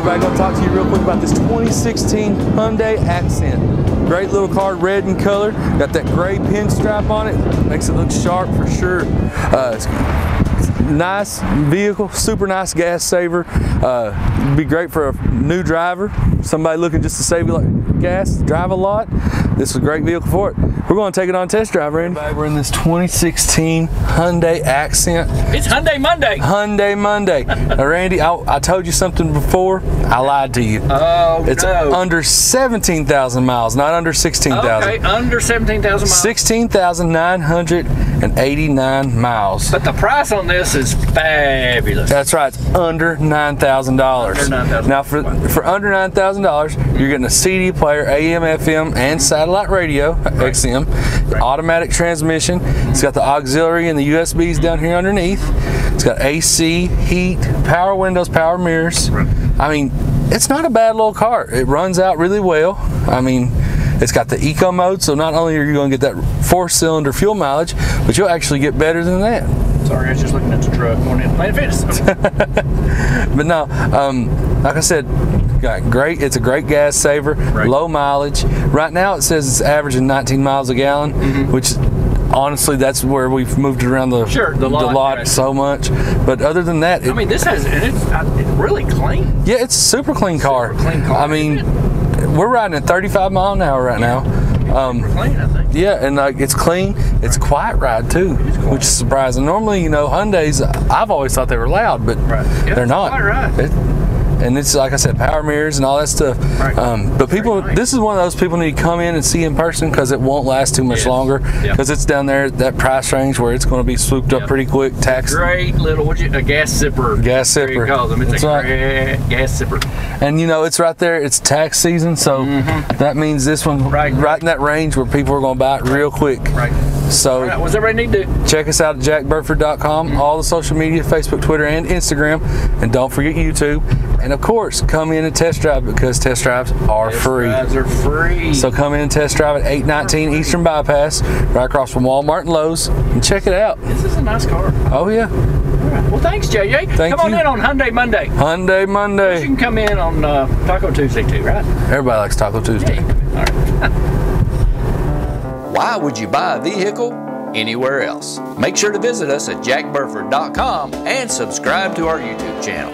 everybody, gonna talk to you real quick about this 2016 Hyundai Accent. Great little car, red in color. Got that gray pinstripe on it. Makes it look sharp for sure. Uh, it's, nice vehicle, super nice gas saver. Uh, be great for a new driver, somebody looking just to save you like gas, drive a lot. This is a great vehicle for it. We're going to take it on test drive, Randy. We're in this 2016 Hyundai Accent. It's Hyundai Monday. Hyundai Monday. now, Randy, I, I, told you something before. I lied to you. Oh, It's no. under 17,000 miles, not under 16,000. Okay, under 17,000 miles. 16,989 miles. But the price on this is fabulous. That's right. It's under nine thousand dollars. Under 9,000. Now, for for under nine thousand dollars, you're getting a CD player, AM, FM, and satellite radio, XM, automatic transmission. It's got the auxiliary and the USBs down here underneath. It's got AC, heat, power windows, power mirrors. I mean, it's not a bad little car. It runs out really well. I mean. It's got the eco mode, so not only are you going to get that four-cylinder fuel mileage, but you'll actually get better than that. Sorry, I was just looking at the truck going in Planet Fitness. But no, um, like I said, got great. It's a great gas saver, Right. low mileage. Right now, it says it's averaging 19 miles a gallon, which honestly, that's where we've moved around the. Sure, the lot, right. so much. But other than that, it, I mean, this has, and it's, uh, it's really clean. yeah, it's a super clean car. Super clean car, I mean, we're riding at 35 mile an hour right now. Um, Clean, I think. Yeah, and like it's clean. It's a quiet ride too, quiet. which is surprising. Normally, you know, Hyundai's. I've always thought they were loud, but Right. Yeah, they're it's a not. quiet ride. It- and it's like I said, power mirrors and all that stuff. Right. Um, but people, nice. this is one of those people need to come in and see in person because it won't last too much Yes. longer. Yeah. Because it's down there that price range where it's going to be swooped up pretty quick. Tax Great little, what you, a gas sipper. Gas sipper. them. It's That's a right. gas sipper. And you know, it's right there. It's tax season, so that means this one Mm-hmm. Right. right in that range where people are going to buy it real quick. Right. So right, what's everybody need to check us out at jackburford.com, all the social media, Facebook, Twitter, and Instagram, and don't forget YouTube. And of course, come in and test drive because test drives are free. Drives are free. So come in and test drive at 819 Eastern Bypass, right across from Walmart and Lowe's, and check it out. this is a nice car. Oh yeah, All right. Well, thanks, JJ. Thank come on in on Hyundai Monday. Hyundai Monday. You can come in on uh, Taco Tuesday too, right? Everybody likes Taco Tuesday. All right. Why would you buy a vehicle anywhere else? Make sure to visit us at jackburford.com and subscribe to our YouTube channel.